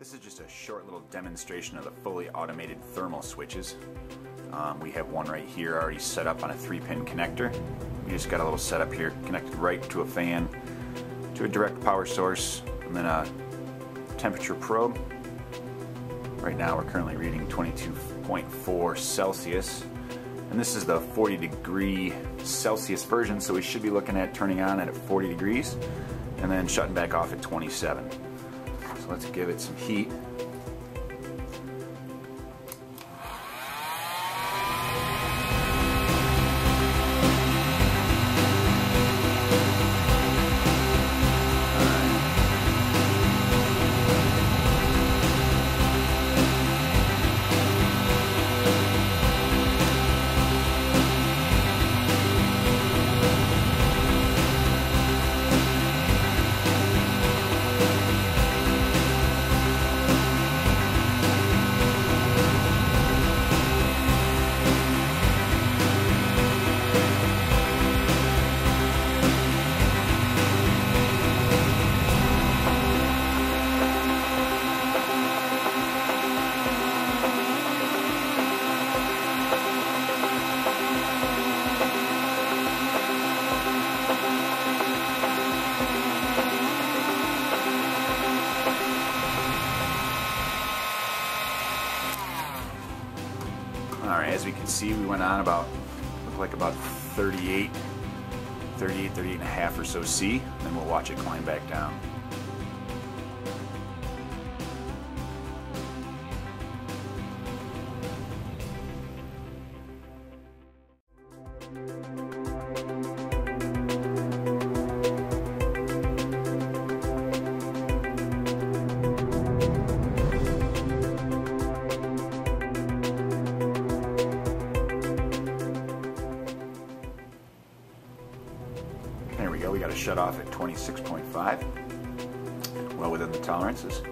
This is just a short little demonstration of the fully automated thermal switches. Um, we have one right here already set up on a three pin connector. We just got a little setup here connected right to a fan, to a direct power source, and then a temperature probe. Right now we're currently reading 22.4 Celsius. And this is the 40 degree Celsius version, so we should be looking at turning on at 40 degrees and then shutting back off at 27 let's give it some heat. All right, as we can see, we went on about, look like about 38, 38, 38 and a half or so C, then we'll watch it climb back down. There we go, we got to shut off at 26.5, well within the tolerances.